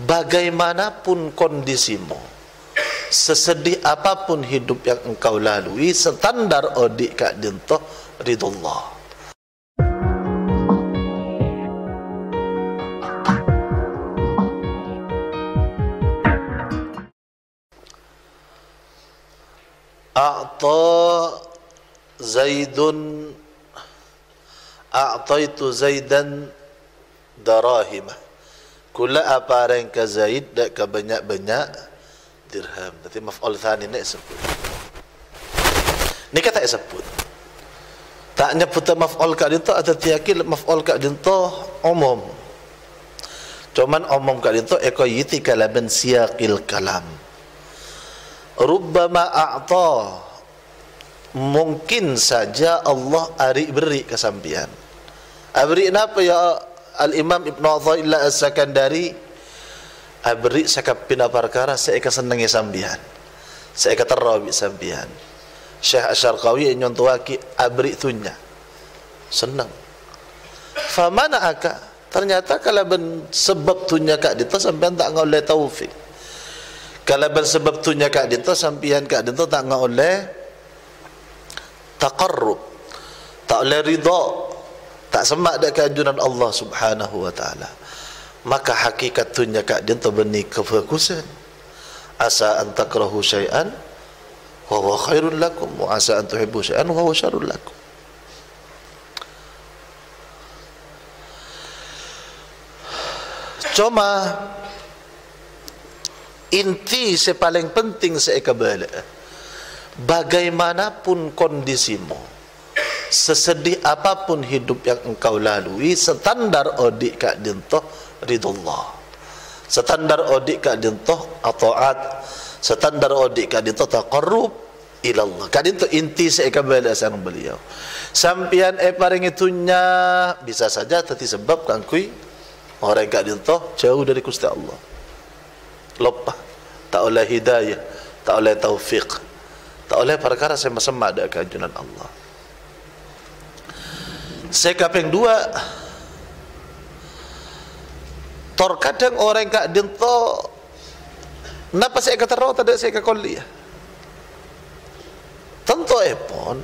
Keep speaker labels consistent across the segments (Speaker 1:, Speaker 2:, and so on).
Speaker 1: bagaimanapun kondisimu sesedih apapun hidup yang engkau lalui standar odik kak dinto ridullah. Zaidun A'taitu Zaidan Darahimah Kula apa orang ke Zaid Dak ke banyak-banyak Dirham. Nanti maf'ul thani ni sebut. Ni kata sebut. Tak nyebut maf'ul kat dinto Atau tiaki maf'ul kat dinto Umum. Cuman umum kat dinto Eko yiti kalaban siyakil kalam. Rubbama a'ta. Mungkin saja Allah ari beri kesampian. Abri napa ya al imam ibnu athaillah as-sakandari abri sakap pina perkara saya ka senengi sambian saya ka terawi sambian syekh asyarqawi nyontuaki abri tunya senang. Famana aka? Ternyata kalau ben sebab tunya kak dita sampean tak ngoleh taufik. Kalau bersebab tunya kak dinto sampian kak dinto tak ngah oleh tak oleh ridha tak semak dak keanjuran Allah Subhanahu wa taala. Maka hakikat tunya kak dinto beni kefokusan. Asa an takrahu syai'an wa huwa khairul lakum wa asa an tuhibbu syai'an wa huwa syarrul lakum. Cuma inti yang paling penting seekabala bagaimanapun kondisimu sesedih apapun hidup yang engkau lalui standar odik kak dintoh ridullah. Standar odik kak dintoh atoat standar odik kak dintoh taqarrub ilallah. Kak dintoh inti seekabala sang beliau. Sampian e paring itunya bisa saja tadi sebab kan kui orang kak dintoh jauh dari kusti Allah. Lupa tak oleh hidayah tak oleh taufik tak oleh perkara sama-sama ada keajunan Allah sekap yang dua. Terkadang orang kak dinto napa saya kata roh tak ada saya kata kuliah tentu eh pun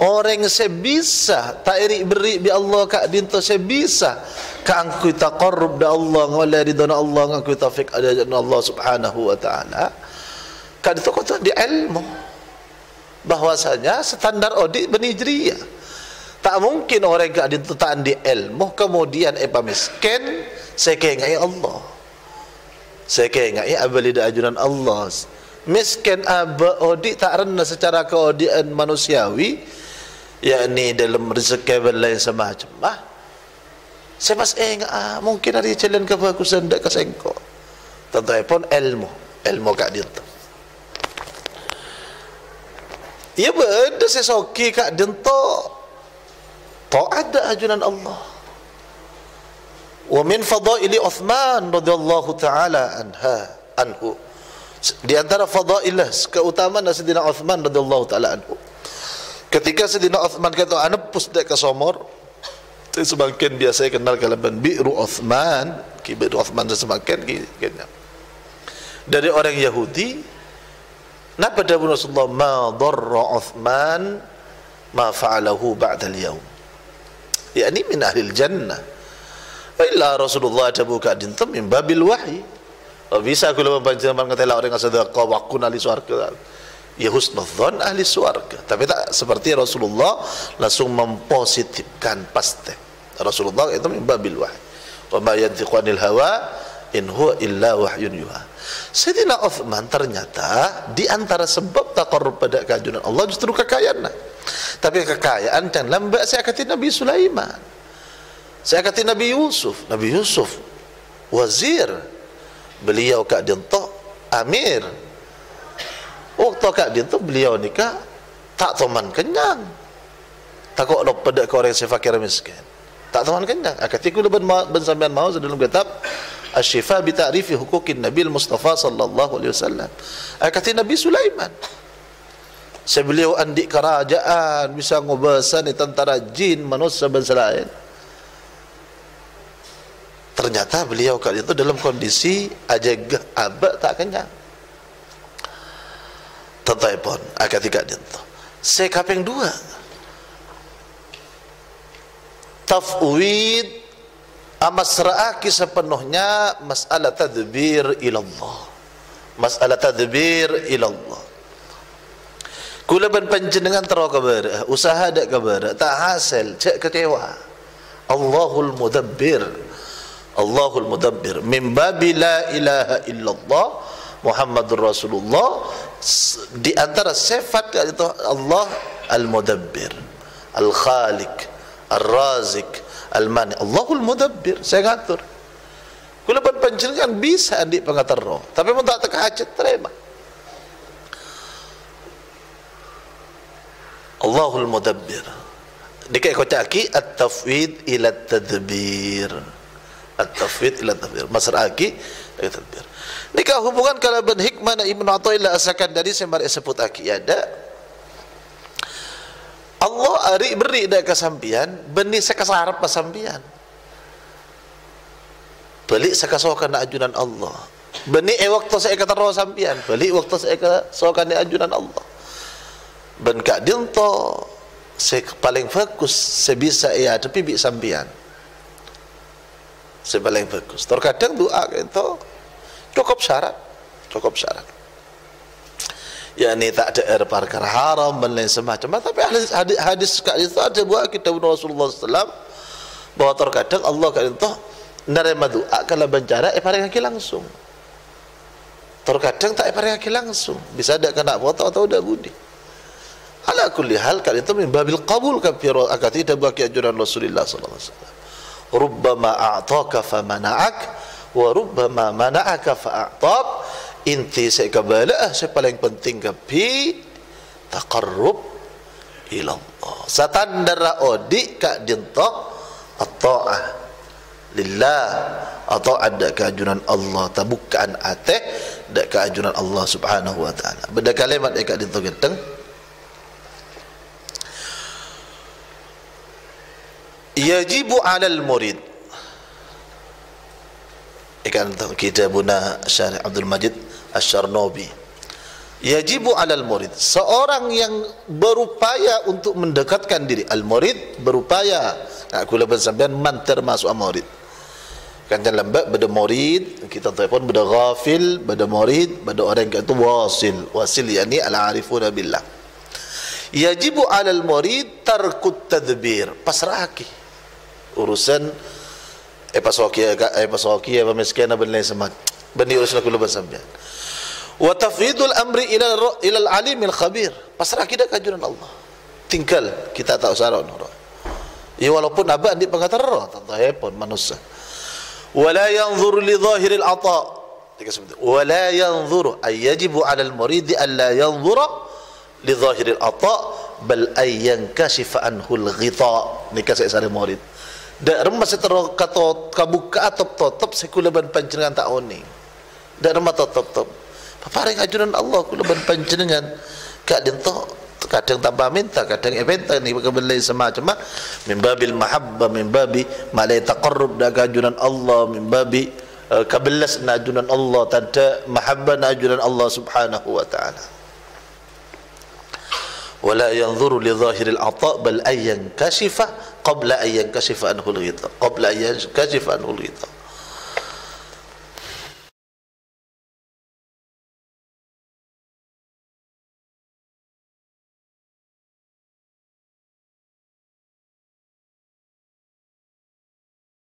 Speaker 1: orang sebisa tak iri beri bi Allah kak dinto sebisa ka angku taqarrub da Allah ngala ridana Allah ngangku taufik ada Allah Subhanahu wa taala. Kak dinto kata di ilmu. Bahwasanya standar audit benijriyah tak mungkin orang dinto tak di ilmu kemudian apa miskin saya kengai Allah. Saya kengai abali da ajunan Allah. Miskin aba audit tak rendah secara keaudian manusiawi yakni dalam rezeki lain semacam ah. Saya mas eh ah, mungkin ada jalan kebagusan dak kasengko tentu pun ilmu ilmu kak dia ya benda sesoki kak dia tu tak ada ajunan Allah. Wa min fadaili Uthman radhiyallahu taala anha anhu. Di antara fadailah keutamaan Sayyidina Uthman radhiyallahu taala anhu. Ketika Sayyidina Uthman kata anak pus dek ke somor Saya semakin biasa kenal kalaban Bi'ru Uthman. Ki Bi'ru Uthman semakin kena. Dari orang Yahudi Napa dawu Rasulullah? Ma darra Uthman Ma fa'alahu ba'dal yaum Ya ini min ahli jannah. Illa Rasulullah ada buka dintam Min babil wahyi. Bisa aku lepas banjiran Mengatakan orang sedekah Wakun ahli suarga. Ya husnudzon ahli suarga. Tapi tak seperti Rasulullah langsung mempositifkan pasti. Rasulullah itu babil wahyi. Wa ma anil hawa in huwa illa wahyun yuha Sayyidina Uthman ternyata di antara sebab taqarrub pada keajunan Allah justru kekayaan tapi kekayaan dan lambat saya kata Nabi Sulaiman saya kata Nabi Yusuf Nabi Yusuf wazir beliau kak dintok amir Waktu kak dia tu beliau nikah tak teman kenyang. Takut pada orang yang fakir miskin. Tak teman kenyang. Ben ben sampean mau dalam kitab Asy-Syifa bi ta'rifi huquqin Nabi Mustafa sallallahu alaihi wasallam. Kata Nabi Sulaiman. Sebeliau andik kerajaan bisa ngobasan di tentara jin manusia bangsa lain. ternyata beliau kali itu dalam kondisi aja abak tak kenyang tentai pun agak tiga dia saya kaping dua tafwid amasra'aki sepenuhnya masalah tadbir ilallah. Masalah tadbir ilallah. Kula ban panjenengan tero kabar usaha dak kabar tak hasil cek kecewa. Allahul mudabbir. Allahul mudabbir. Min babi la ilaha illallah Muhammadur Rasulullah. Di antara sifat itu Allah al-mudabbir al-khaliq Ar-Razik Al-Mani. Allahul Mudabbir. Saya ngatur. Kula pun panjenengan bisa andi pengatur roh. Tapi pun tak teka hajat terima. Allahul Mudabbir. Dikai kocaki At-tafwid ila tadbir. At-tafwid ila tadbir. Masar aki Tadbir. Nikah hubungan kalau ben hikmah Ibn Atta'illah asakan dari Saya sebut aki. Ada Allah ari beri dak kesampian benih sekasarap kesampian beli sekasokan ajunan Allah. Benih e waktu saya kata roh sampian beli waktu saya kasokan ajunan Allah. Ben kak dinto saya paling fokus saya bisa ya tapi bi sampian. Saya paling fokus. Terkadang doa itu cukup syarat cukup syarat yakni tak ada air perkara haram dan lain semacam. Tapi hadis hadis, hadis sekali itu ada buat kita Rasulullah SAW bahwa terkadang Allah kata itu nerima doa kalau bencana eh paling lagi langsung. Terkadang tak eh paling lagi langsung. Bisa ada kena foto atau ada budi. Ala kulli hal kali itu min babil qabul kafir akati tidak buat ajaran Rasulullah SAW rubbama a'taka fa mana'ak wa rubbama mana'aka fa a'tab inti saya kebala ah, saya paling penting kapi taqarrub ila Allah satandara odi ka dintok at-ta'ah lillah. Atau ada keajunan Allah. Tabukan ate dak keajunan Allah subhanahu wa ta'ala. Benda kalimat dekat dintok genteng. Yajibu alal murid ikan kitabuna syarih Abdul Majid Asy-Syarnobi yajibu alal murid. Seorang yang berupaya untuk mendekatkan diri. Al murid berupaya. Aku lepas sampean man termasuk al murid. Kan dalam beda murid. Kita telefon beda ghafil beda murid beda orang yang itu wasil. Wasil yakni al arifuna billah. Yajibu alal murid tarkut tadbir. Pasrahki urusan eh pasokia eh pasokia apa miskin apa lain semat bani urusan aku lepas sampean wa tafwidul amri ila ila al alim al khabir pasrah kita ke ajuran Allah. Tinggal kita tak usah roh ya walaupun abad di pengatar roh tak pun manusia. Wala yanzur li zahir al ata wala yanzur ay yajibu ala al murid an la yanzur li zahir al ata bal ay yankashif anhu al ghita nikah saya sare murid Dak remas setero kato kabuka atop totop sekuleban panjenengan tak oni. Dak remas totop top. Paparing ajuran Allah kuleban panjenengan kak dento kadang tanpa minta kadang eventa ni kebelai semacam mah maha membabi mimbabi malai taqarrub dak ajuran Allah membabi eh, kabelas najunan Allah tanda mahabba najunan Allah subhanahu wa ta'ala wala yanzuru li zahiril ata bal ayyan kashifah qabla ayyan kasifa anhu al-ghita qabla ayyan kasifa anhu al-ghita.